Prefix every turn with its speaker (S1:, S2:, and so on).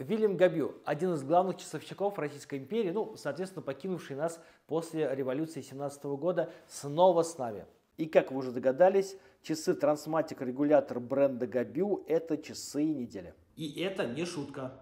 S1: Вильям Габю, один из главных часовщиков Российской империи, ну, соответственно, покинувший нас после революции 17 года, снова с нами. И как вы уже догадались, часы Transmatic регулятор бренда Габю – это часы недели.
S2: И это не шутка.